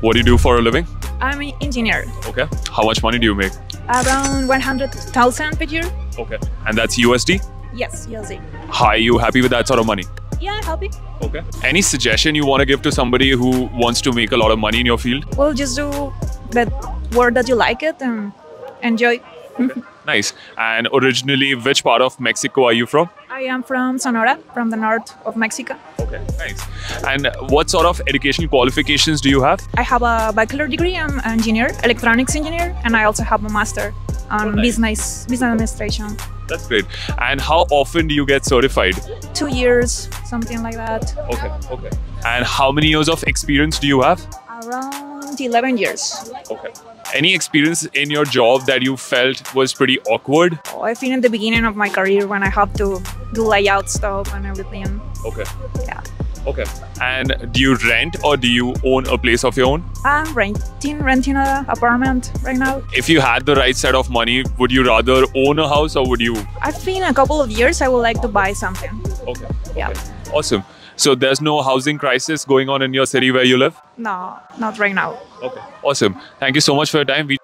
What do you do for a living? I'm an engineer. Okay. How much money do you make? Around 100,000 per year. Okay. And that's USD? Yes, yes. Are you happy with that sort of money? Yeah, I'm happy. Okay. Any suggestion you want to give to somebody who wants to make a lot of money in your field? Well, just do that work that you like it and enjoy. Okay. Nice. And originally, which part of Mexico are you from? I am from Sonora, from the north of Mexico. Okay. Nice. And what sort of educational qualifications do you have? I have a bachelor degree. I'm an engineer, electronics engineer, and I also have a master on Oh, nice. business business administration. That's great. And how often do you get certified? Two years, something like that. Okay. Okay. And how many years of experience do you have? Around 11 years. Okay. Any experience in your job that you felt was pretty awkward? Oh, I've been in the beginning of my career when I have to do layout stuff and everything. Okay. Yeah. Okay. And do you rent or do you own a place of your own? I'm renting renting an apartment right now. If you had the right set of money, would you rather own a house or would you? I've been a couple of years. I would like to buy something. Okay. Yeah. Awesome. So there's no housing crisis going on in your city where you live? No, not right now. Okay. Awesome. Thank you so much for your time. We